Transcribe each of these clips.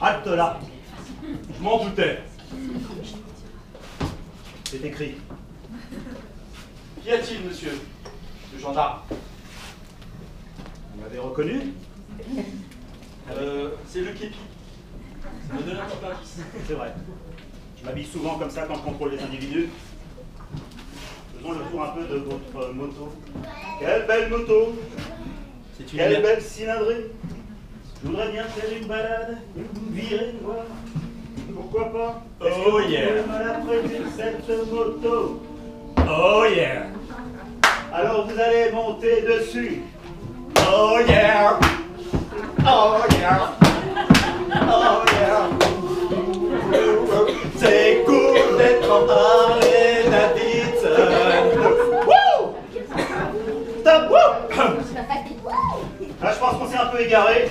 Halte là Je m'en doutais. C'est écrit. Qu'y a-t-il, monsieur Le gendarme? Vous m'avez reconnu? Euh, c'est le képi. Ça me donne un petit indice. C'est vrai. Je m'habille souvent comme ça quand je contrôle les individus. Faisons le tour un peu de votre moto. Quelle belle moto une Quelle belle cylindrée Je voudrais bien faire une balade, virer, voir. Pourquoi pas Est-ce que Oh vous yeah. pouvez cette moto Oh yeah Alors vous allez monter dessus. Oh yeah Oh yeah Là, je pense qu'on s'est un peu égaré.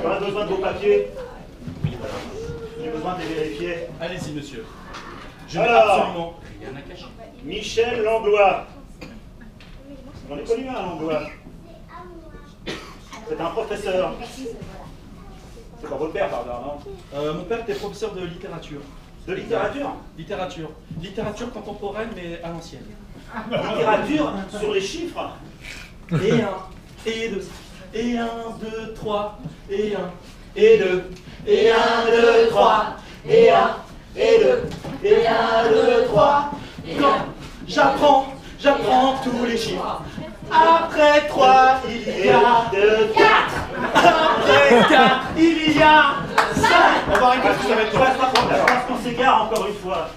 J'aurais besoin de vos papiers. J'ai besoin de les vérifier. Allez-y, monsieur. Je Alors. absolument rien à cacher. Michel Langlois. J'en ai connu un, Langlois. C'est un professeur. C'est pas votre père, par hasard, non Euh, mon père était professeur de littérature. De littérature Littérature. Littérature contemporaine, mais à l'ancienne. Littérature sur les chiffres Et un, et deux, et un, deux, trois, et un, et deux, et un, deux, trois, et un, et deux, et un, deux, trois. Quand j'apprends, j'apprends tous les chiffres. Après trois, il y a deux, quatre. Après quatre, il y a. On va arrêter Ah, parce que ça va être je pense qu'on s'égare encore une fois.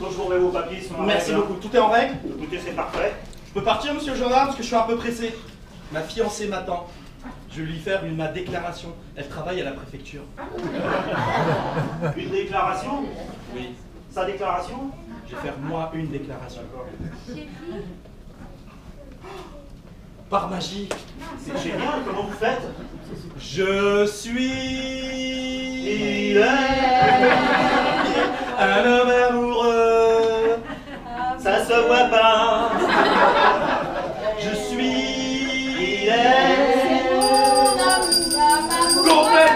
Donc je vous remets vos papiers. sont Merci règle. beaucoup. Tout est en règle Écoutez, c'est parfait. Je peux partir, monsieur le gendarme, parce que je suis un peu pressé. Ma fiancée m'attend. Je vais lui faire une, ma déclaration. Elle travaille à la préfecture. Une déclaration Oui, Sa déclaration je vais faire moi une déclaration. Par magie, C'est génial, comment vous faites? Je suis un homme amoureux, ça se voit pas. Je suis. Complètement